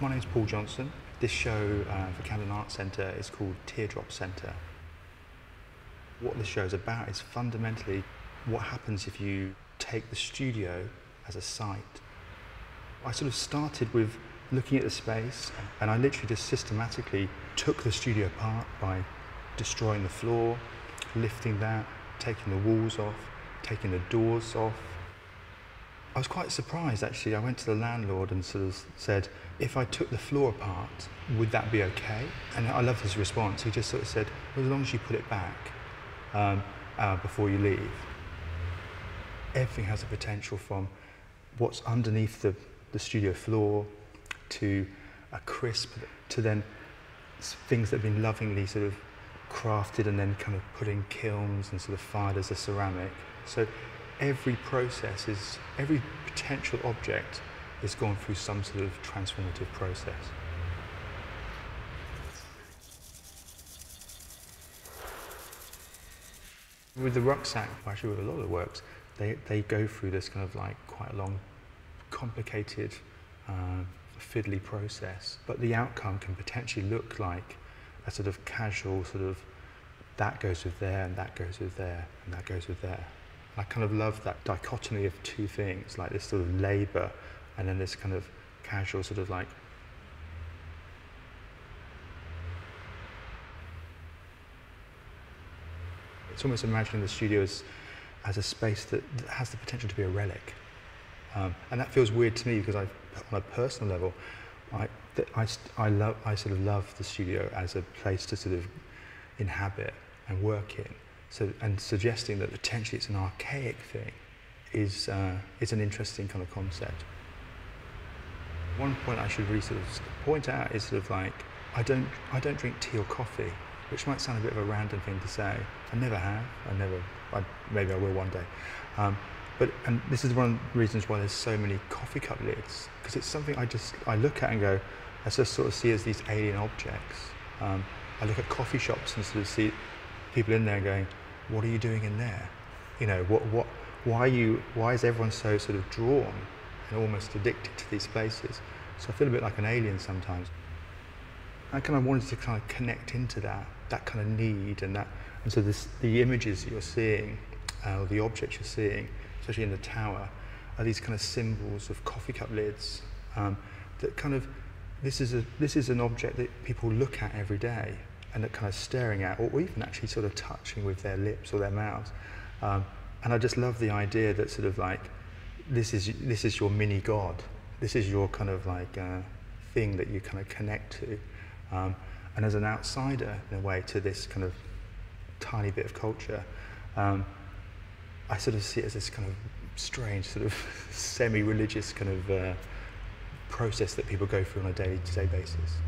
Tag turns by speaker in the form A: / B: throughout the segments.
A: My name is Paul Johnson. This show uh, for Camden Arts Centre is called Teardrop Centre. What this show is about is fundamentally what happens if you take the studio as a site. I sort of started with looking at the space and I literally just systematically took the studio apart by destroying the floor, lifting that, taking the walls off, taking the doors off. I was quite surprised actually. I went to the landlord and sort of said, if I took the floor apart, would that be okay? And I loved his response. He just sort of said, well, as long as you put it back um, uh, before you leave. Everything has a potential from what's underneath the, the studio floor to a crisp to then things that have been lovingly sort of crafted and then kind of put in kilns and sort of fired as a ceramic. So every process is, every potential object is going through some sort of transformative process. With the rucksack, actually with a lot of the works, they, they go through this kind of like quite a long, complicated, uh, fiddly process. But the outcome can potentially look like a sort of casual sort of that goes with there and that goes with there and that goes with there. I kind of love that dichotomy of two things, like this sort of labour and then this kind of casual sort of like it's almost imagining the studio as, as a space that, that has the potential to be a relic. Um, and that feels weird to me because I, on a personal level, I, I, I, love, I sort of love the studio as a place to sort of inhabit and work in. So, and suggesting that potentially it's an archaic thing is, uh, is an interesting kind of concept. One point I should really sort of point out is sort of like, I don't, I don't drink tea or coffee, which might sound a bit of a random thing to say. I never have, I never, I, maybe I will one day. Um, but, and this is one of the reasons why there's so many coffee cup lids, because it's something I just, I look at and go, I just sort of see as these alien objects. Um, I look at coffee shops and sort of see people in there going, what are you doing in there? You know, what, what, why, are you, why is everyone so sort of drawn and almost addicted to these places? So I feel a bit like an alien sometimes. I kind of wanted to kind of connect into that, that kind of need and that, and so this, the images that you're seeing, uh, or the objects you're seeing, especially in the tower, are these kind of symbols of coffee cup lids um, that kind of, this is, a, this is an object that people look at every day and kind of staring at, or even actually sort of touching with their lips or their mouths. Um, and I just love the idea that sort of like, this is, this is your mini God. This is your kind of like uh, thing that you kind of connect to. Um, and as an outsider, in a way, to this kind of tiny bit of culture, um, I sort of see it as this kind of strange, sort of semi-religious kind of uh, process that people go through on a day-to-day -day basis.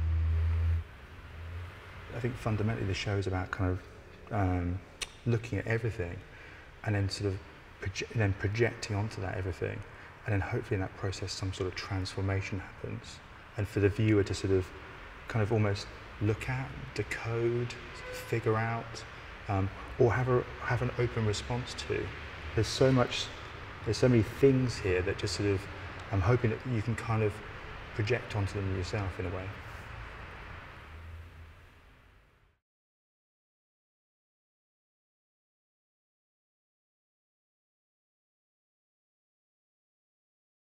A: I think fundamentally the show is about kind of um, looking at everything and then sort of proje then projecting onto that everything and then hopefully in that process some sort of transformation happens and for the viewer to sort of kind of almost look at, decode, figure out um, or have, a, have an open response to. There's so much, there's so many things here that just sort of, I'm hoping that you can kind of project onto them yourself in a way.